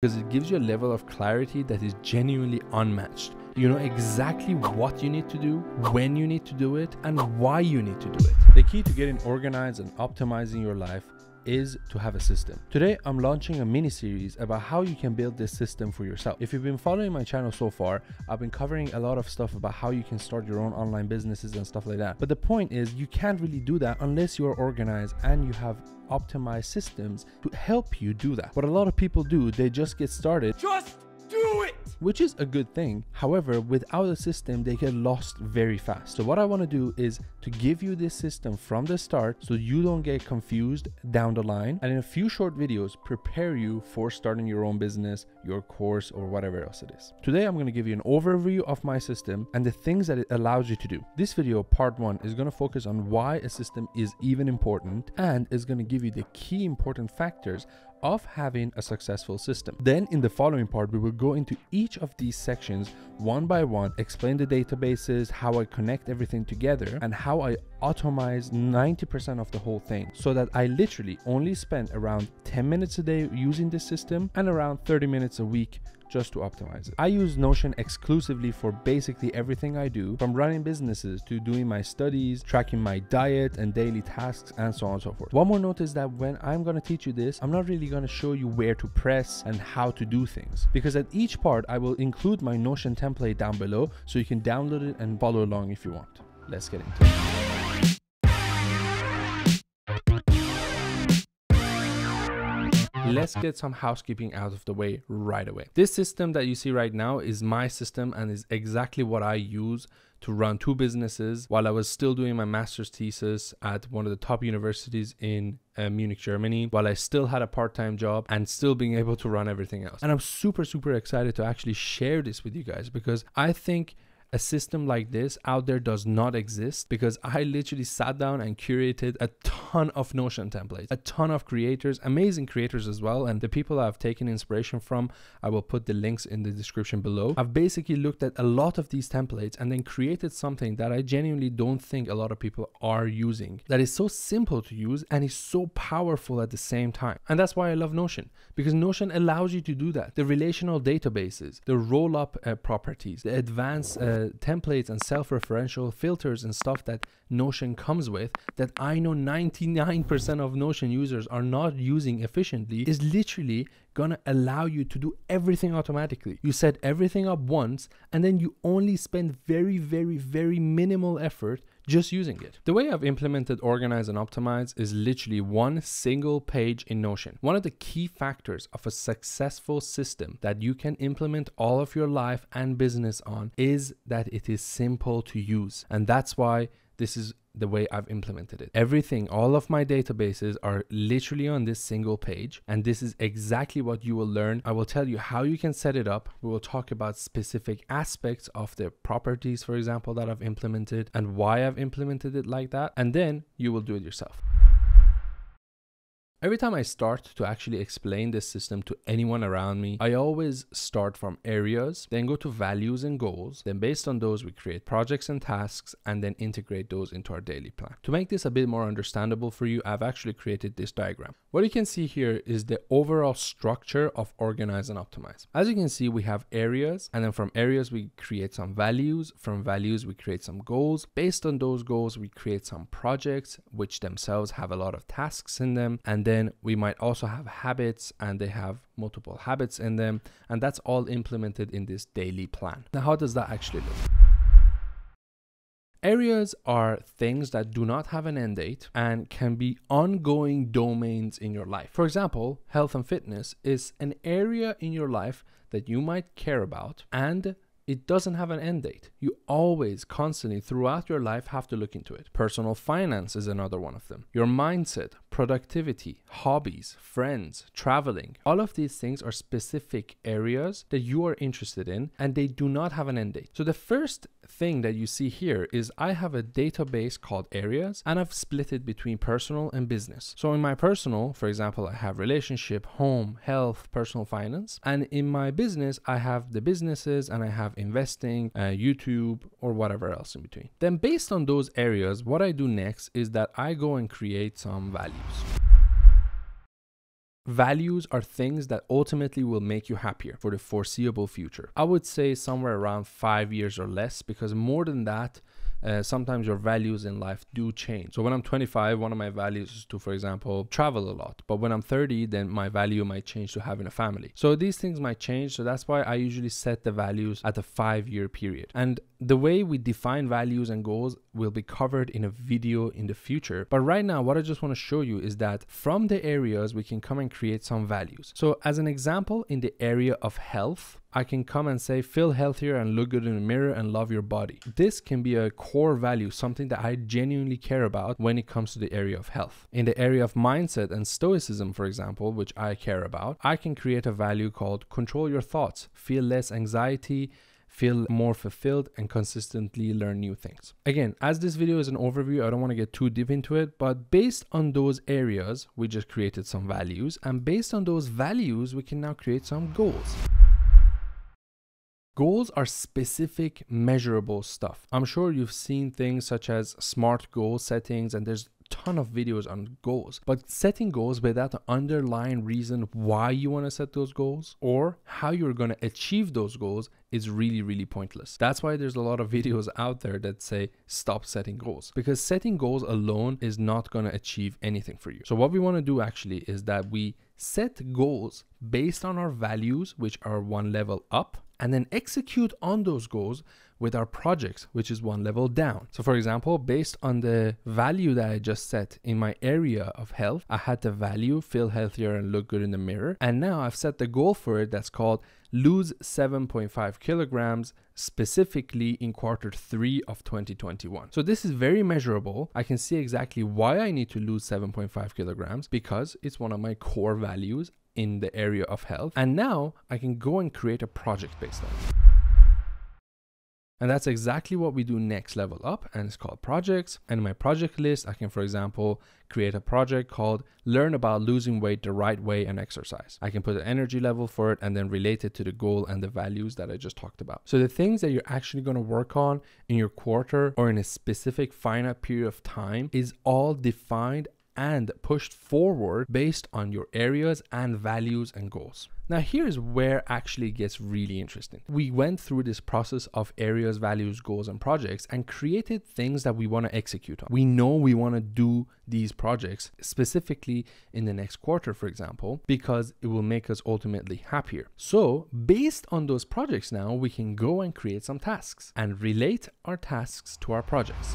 because it gives you a level of clarity that is genuinely unmatched. You know exactly what you need to do, when you need to do it, and why you need to do it. The key to getting organized and optimizing your life is to have a system. Today, I'm launching a mini series about how you can build this system for yourself. If you've been following my channel so far, I've been covering a lot of stuff about how you can start your own online businesses and stuff like that. But the point is, you can't really do that unless you're organized and you have optimized systems to help you do that. What a lot of people do, they just get started. Just do it! Which is a good thing. However, without a system, they get lost very fast. So what I want to do is to give you this system from the start so you don't get confused down the line. And in a few short videos, prepare you for starting your own business, your course, or whatever else it is. Today, I'm going to give you an overview of my system and the things that it allows you to do. This video, part one, is going to focus on why a system is even important and is going to give you the key important factors of having a successful system. Then in the following part, we will go into each of these sections one by one, explain the databases, how I connect everything together, and how I automate 90% of the whole thing so that I literally only spend around 10 minutes a day using this system and around 30 minutes a week just to optimize it. I use Notion exclusively for basically everything I do, from running businesses to doing my studies, tracking my diet and daily tasks, and so on and so forth. One more note is that when I'm gonna teach you this, I'm not really gonna show you where to press and how to do things, because at each part I will include my Notion template down below so you can download it and follow along if you want. Let's get into it. Let's get some housekeeping out of the way right away. This system that you see right now is my system and is exactly what I use to run two businesses while I was still doing my master's thesis at one of the top universities in uh, Munich, Germany, while I still had a part time job and still being able to run everything else. And I'm super, super excited to actually share this with you guys because I think a system like this out there does not exist because I literally sat down and curated a ton of Notion templates, a ton of creators, amazing creators as well. And the people I've taken inspiration from, I will put the links in the description below. I've basically looked at a lot of these templates and then created something that I genuinely don't think a lot of people are using that is so simple to use and is so powerful at the same time. And that's why I love Notion because Notion allows you to do that. The relational databases, the roll up uh, properties, the advanced uh, templates and self-referential filters and stuff that Notion comes with that I know 99% of Notion users are not using efficiently is literally gonna allow you to do everything automatically. You set everything up once and then you only spend very, very, very minimal effort just using it. The way I've implemented Organize and Optimize is literally one single page in Notion. One of the key factors of a successful system that you can implement all of your life and business on is that it is simple to use. And that's why this is the way I've implemented it. Everything, all of my databases are literally on this single page. And this is exactly what you will learn. I will tell you how you can set it up. We will talk about specific aspects of the properties, for example, that I've implemented and why I've implemented it like that. And then you will do it yourself. Every time I start to actually explain this system to anyone around me, I always start from areas, then go to values and goals. Then based on those, we create projects and tasks and then integrate those into our daily plan. To make this a bit more understandable for you, I've actually created this diagram. What you can see here is the overall structure of organize and optimize. As you can see, we have areas and then from areas, we create some values. From values, we create some goals. Based on those goals, we create some projects, which themselves have a lot of tasks in them. And then we might also have habits and they have multiple habits in them. And that's all implemented in this daily plan. Now, how does that actually look? Areas are things that do not have an end date and can be ongoing domains in your life. For example, health and fitness is an area in your life that you might care about and it doesn't have an end date. You always, constantly, throughout your life, have to look into it. Personal finance is another one of them. Your mindset, productivity, hobbies, friends, traveling, all of these things are specific areas that you are interested in and they do not have an end date. So the first thing that you see here is I have a database called areas and I've split it between personal and business. So in my personal, for example, I have relationship, home, health, personal finance. And in my business, I have the businesses and I have investing, uh, YouTube, or whatever else in between. Then based on those areas, what I do next is that I go and create some values. Values are things that ultimately will make you happier for the foreseeable future. I would say somewhere around five years or less, because more than that, uh, sometimes your values in life do change. So when I'm 25, one of my values is to, for example, travel a lot. But when I'm 30, then my value might change to having a family. So these things might change. So that's why I usually set the values at a five year period. And the way we define values and goals will be covered in a video in the future. But right now, what I just want to show you is that from the areas, we can come and create some values. So as an example, in the area of health, I can come and say, feel healthier and look good in the mirror and love your body. This can be a core value, something that I genuinely care about when it comes to the area of health. In the area of mindset and stoicism, for example, which I care about, I can create a value called control your thoughts, feel less anxiety, feel more fulfilled and consistently learn new things. Again, as this video is an overview, I don't want to get too deep into it, but based on those areas, we just created some values and based on those values, we can now create some goals. Goals are specific, measurable stuff. I'm sure you've seen things such as SMART goal settings, and there's ton of videos on goals, but setting goals without an underlying reason why you want to set those goals or how you're going to achieve those goals is really, really pointless. That's why there's a lot of videos out there that say stop setting goals because setting goals alone is not going to achieve anything for you. So, what we want to do actually is that we set goals based on our values, which are one level up, and then execute on those goals with our projects, which is one level down. So, for example, based on the value that I just set in my area of health, I had the value feel healthier and look good in the mirror. And now I've set the goal for it that's called lose 7.5 kilograms specifically in quarter three of 2021. So this is very measurable. I can see exactly why I need to lose 7.5 kilograms because it's one of my core values in the area of health. And now I can go and create a project based on it. And that's exactly what we do next level up and it's called projects. And in my project list, I can, for example, create a project called learn about losing weight the right way and exercise. I can put an energy level for it and then relate it to the goal and the values that I just talked about. So the things that you're actually going to work on in your quarter or in a specific finite period of time is all defined and pushed forward based on your areas and values and goals. Now, here's where actually gets really interesting. We went through this process of areas, values, goals, and projects and created things that we want to execute on. We know we want to do these projects specifically in the next quarter, for example, because it will make us ultimately happier. So, based on those projects now, we can go and create some tasks and relate our tasks to our projects.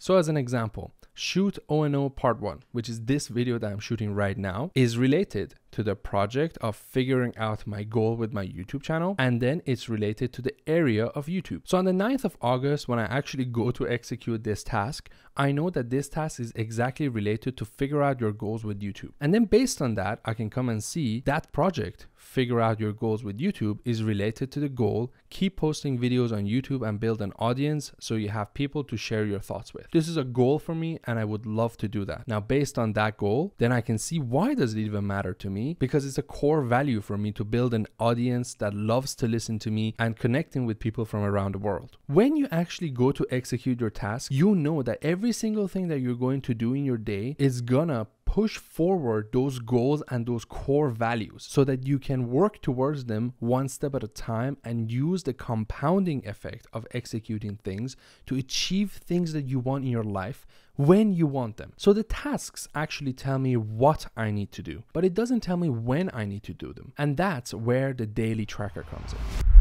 So as an example, shoot O&O part one, which is this video that I'm shooting right now, is related to the project of figuring out my goal with my YouTube channel, and then it's related to the area of YouTube. So on the 9th of August, when I actually go to execute this task, I know that this task is exactly related to figure out your goals with YouTube. And then based on that, I can come and see that project, figure out your goals with YouTube, is related to the goal, keep posting videos on YouTube and build an audience so you have people to share your thoughts with. This is a goal for me and I would love to do that. Now, based on that goal, then I can see why does it even matter to me because it's a core value for me to build an audience that loves to listen to me and connecting with people from around the world. When you actually go to execute your task, you know that every single thing that you're going to do in your day is gonna push forward those goals and those core values so that you can work towards them one step at a time and use the compounding effect of executing things to achieve things that you want in your life when you want them. So the tasks actually tell me what I need to do, but it doesn't tell me when I need to do them. And that's where the daily tracker comes in.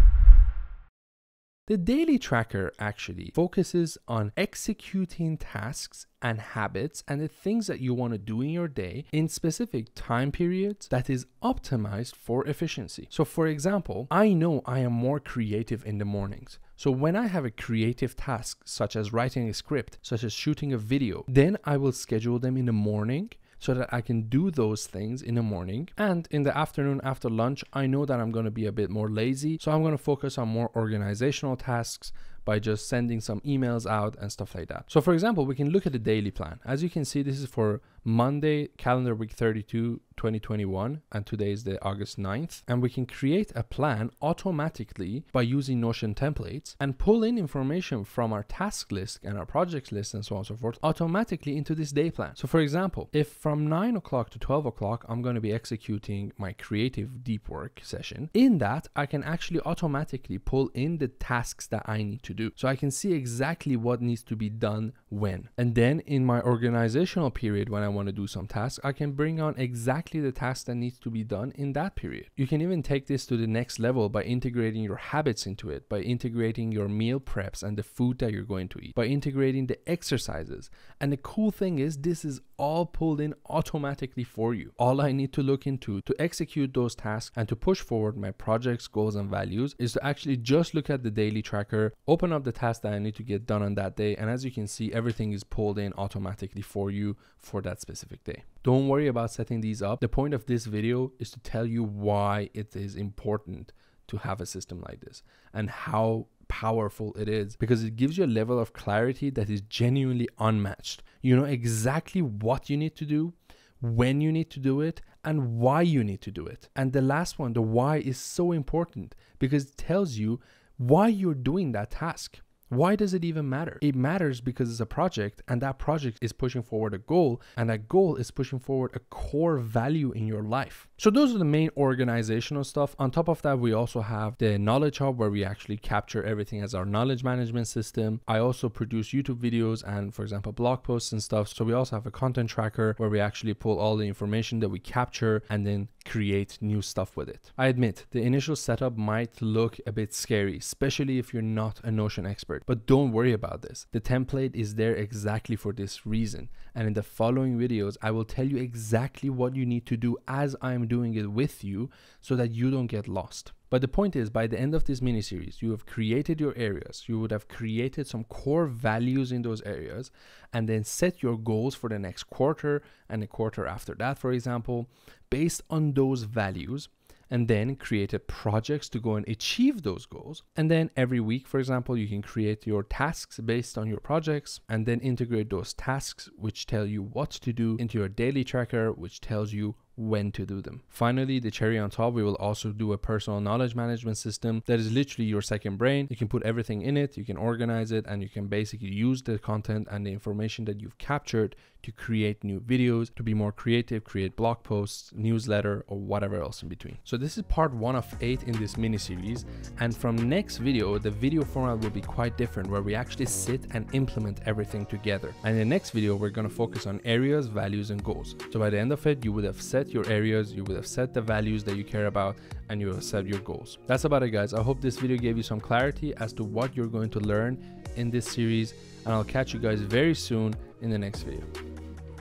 The daily tracker actually focuses on executing tasks and habits and the things that you want to do in your day in specific time periods that is optimized for efficiency. So, for example, I know I am more creative in the mornings. So, when I have a creative task, such as writing a script, such as shooting a video, then I will schedule them in the morning so that I can do those things in the morning. And in the afternoon after lunch, I know that I'm going to be a bit more lazy. So I'm going to focus on more organizational tasks by just sending some emails out and stuff like that. So for example, we can look at the daily plan. As you can see, this is for Monday, calendar week 32, 2021 and today is the August 9th and we can create a plan automatically by using Notion templates and pull in information from our task list and our projects list and so on and so forth automatically into this day plan. So for example, if from 9 o'clock to 12 o'clock I'm going to be executing my creative deep work session, in that I can actually automatically pull in the tasks that I need to do. So I can see exactly what needs to be done when. And then in my organizational period when I want to do some tasks, I can bring on exactly exactly the task that needs to be done in that period. You can even take this to the next level by integrating your habits into it, by integrating your meal preps and the food that you're going to eat, by integrating the exercises. And the cool thing is, this is all pulled in automatically for you. All I need to look into to execute those tasks and to push forward my projects, goals, and values is to actually just look at the daily tracker, open up the task that I need to get done on that day. And as you can see, everything is pulled in automatically for you for that specific day. Don't worry about setting these up. The point of this video is to tell you why it is important to have a system like this and how powerful it is because it gives you a level of clarity that is genuinely unmatched. You know exactly what you need to do, when you need to do it, and why you need to do it. And the last one, the why, is so important because it tells you why you're doing that task. Why does it even matter? It matters because it's a project and that project is pushing forward a goal and that goal is pushing forward a core value in your life. So those are the main organizational stuff. On top of that, we also have the knowledge hub where we actually capture everything as our knowledge management system. I also produce YouTube videos and for example, blog posts and stuff. So we also have a content tracker where we actually pull all the information that we capture and then create new stuff with it. I admit the initial setup might look a bit scary, especially if you're not a Notion expert, but don't worry about this. The template is there exactly for this reason. And in the following videos, I will tell you exactly what you need to do as I'm doing it with you so that you don't get lost. But the point is, by the end of this mini series, you have created your areas. You would have created some core values in those areas and then set your goals for the next quarter and the quarter after that, for example, based on those values and then created projects to go and achieve those goals. And then every week, for example, you can create your tasks based on your projects and then integrate those tasks, which tell you what to do, into your daily tracker, which tells you when to do them. Finally, the cherry on top, we will also do a personal knowledge management system that is literally your second brain. You can put everything in it, you can organize it, and you can basically use the content and the information that you've captured to create new videos, to be more creative, create blog posts, newsletter, or whatever else in between. So this is part one of eight in this mini series. And from next video, the video format will be quite different where we actually sit and implement everything together. And in the next video, we're going to focus on areas, values, and goals. So by the end of it, you would have set your areas, you would have set the values that you care about, and you have set your goals. That's about it guys. I hope this video gave you some clarity as to what you're going to learn in this series and I'll catch you guys very soon in the next video.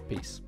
Peace.